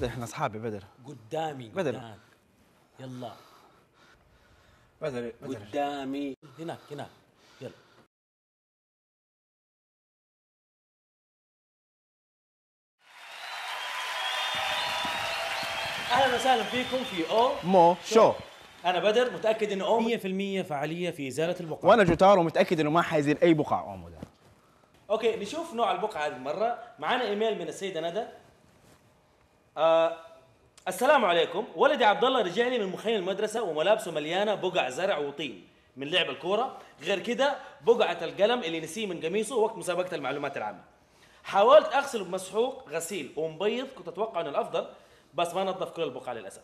بدر إحنا اصحاب يا بدر. قدامي بدر. يلا. بدر بدر. قدامي. هناك هناك. يلا. أهلا وسهلا فيكم في أو مو شو؟ أنا بدر متأكد انه أو 100% فعالية في إزالة البقع وأنا جوتارو متأكد إنه ما حيزيل أي بقع اومو ده. أوكي نشوف نوع البقعة هذه المره معنا إيميل من السيدة ندى. آه السلام عليكم. ولدي عبد الله رجع لي من مخيم المدرسة وملابسه مليانة بقع زرع وطين من لعب الكورة. غير كده بقعة القلم اللي نسيه من قميصه وقت مسابقة المعلومات العامة. حاولت اغسله بمسحوق غسيل ومبيض كنت أتوقع إنه الأفضل بس ما نظف كل البقع للأسف.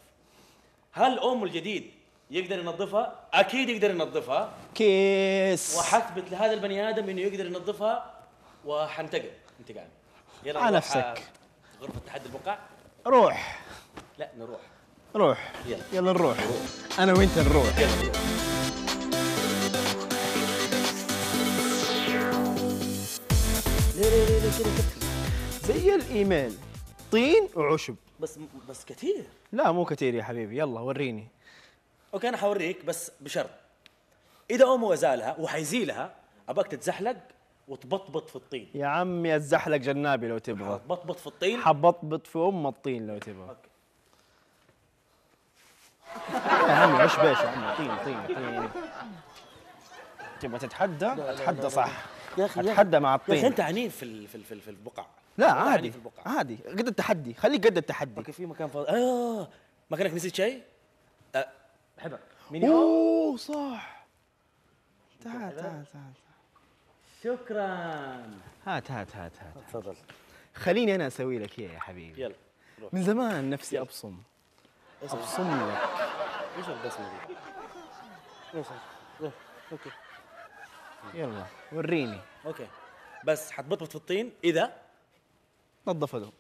هل أم الجديد يقدر ينظفها؟ أكيد يقدر ينظفها. كيس. وحثبت لهذا البني آدم إنه يقدر ينظفها. وحنتقم. انتقام. يلا على نفسك. غرفة تحدي البقع. روح. لا نروح. روح. يلا. يلا نروح. أنا وأنت نروح. يلا. ليه ليه ليه ليه كده كده. زي الإيميل. طين وعشب. بس بس كثير. لا مو كثير يا حبيبي. يلا وريني. okay أنا حوريك بس بشرط. إذا أمه ازالها وحيزيلها ابغاك تتزحلق؟ وتبطبط في الطين. يا عمي اتزحلق جنابي لو تبغى. تبطبط في الطين؟ حبطبط في أم الطين لو تبغى. okay. يا عمي عش بيش يا عمي. طين طين طين. تبغى تتحدى؟ أتحدى صح. يا أخي أتحدى مع يا أخي الطين. أنت عنيف في ال- في ال- في ال- في البقع. لا عادي عنيف في البقع. عادي. قد التحدي. خليك قد التحدي. okay في مكان فاضي. آه مكانك نسيت شيء؟ أه. بحبك ميني هوب اوه صح. تعال تعال تعال. شكرا. هات هات هات هات تفضل. خليني أنا أسوي لك اياه يا حبيبي. يلا روح. من زمان نفسي أبصم. أبصم لك. إيش البسمه دي؟ إيش. okay. يلا وريني. okay. بس حتبطبط في الطين؟ إذا؟ نظف له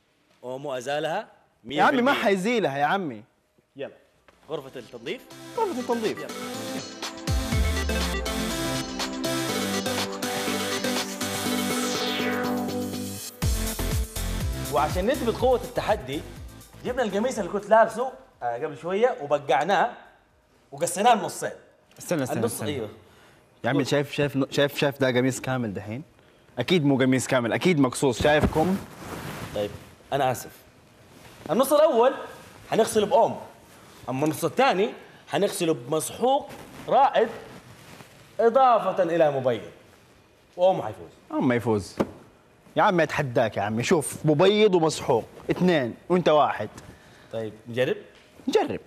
ومو أزالها؟ يا عمي ما حيزيلها يا عمي. يلا. غرفة التنظيف؟ غرفة التنظيف. يلا. وعشان نثبت قوة التحدي جبنا القميص اللي كنت لابسه آه، قبل شوية وبقعناه وقسيناه لنصين. استنى استنى النص استنى. أيوه يا عمي شايف شايف شايف شايف ده قميص كامل دحين؟ أكيد مو قميص كامل أكيد مقصوص شايفكم؟ طيب أنا آسف. النص الأول حنغسله بأم أما النص الثاني حنغسله بمسحوق رائد إضافة إلى مبيض وأم حيفوز. اما يفوز يا عمي اتحداك يا عمي شوف مبيض ومسحوق اثنين وانت واحد طيب نجرب جرب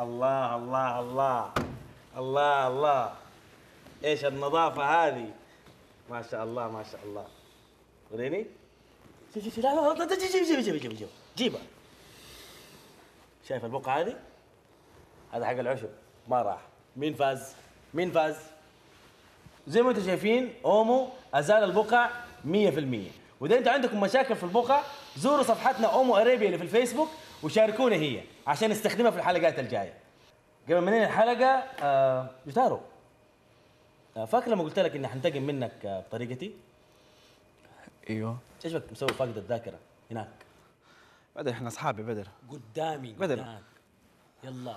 الله الله الله الله الله إيش النظافة هذه ما شاء الله ما شاء الله وريني شوف شوف لا لا لا جيب جيب جيب جيب جيب جيبها شايف البقعة هذه؟ هذا حق العشب. ما راح. مين فاز؟ مين فاز؟ زي ما أنتم شايفين اومو أزال البقع 100% وإذا أنتم عندكم مشاكل في البقع زوروا صفحتنا اومو أريبيا اللي في الفيسبوك وشاركونا هي عشان نستخدمها في الحلقات الجاية. قبل ما ننهي الحلقة آه جوتارو آه فاكر لما قلت لك إني حنتقم منك آه بطريقتي؟ إيوه. إيش بك مسوي فاقد الذاكرة؟ هناك. بدر إحنا اصحاب يا بدر. قدامي بدر. قدام. يلا.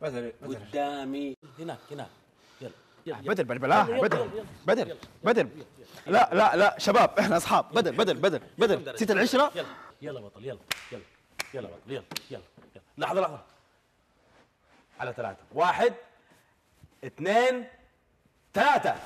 بدر قدامي. هناك هناك. يلا يلا. بدر بالبلاها يلا، بدر. بدر بدر. لا لا لا شباب إحنا أصحاب. بدر بدر بدر بدر. نسيت العشرة؟ يلا يلا بطل يلا يلا يلا بطل يلا يلا لحظة لحظة. على ثلاثة. واحد اثنين ثلاثة.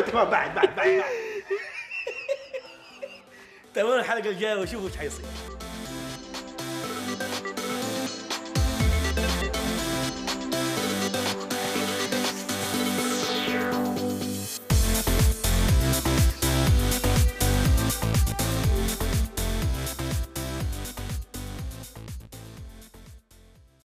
تبغى بعد بعد بعد تابعونا الحلقة الجاية وشوفوا إيش حيصير.